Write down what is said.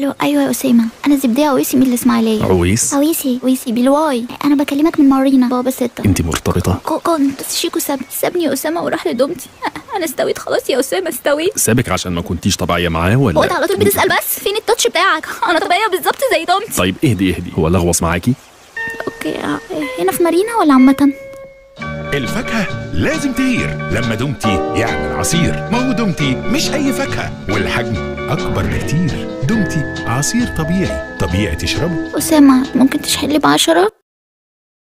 ألو أيوه يا أسامة أنا زبديه عويسي من الاسماعيليه عويس عويسي عويسي بالواي. أنا بكلمك من مارينا. بابا ستة. انت مرتبطة؟ ك- كنت شيكو سابني سابني يا أسامة وراح لدومتي. أنا استويت خلاص يا أسامة استويت. سابك عشان ما كنتيش طبيعية معاه هو ولا على طول بتسأل بس؟ فين التاتش بتاعك؟ أنا طبيعية بالظبط زي دومتي. طيب اهدي اهدي. هو لغوص معاكي أوكي هنا في مارينا ولا عامة؟ الفاكهة لازم تغير. لما دومتي يعمل عصير. ما هو دومتي مش أي فاكهة. والحجم أكبر بكتير. دومتي عصير طبيعي. طبيعي تشربه. أسامة ممكن تشحن لي بعشرة؟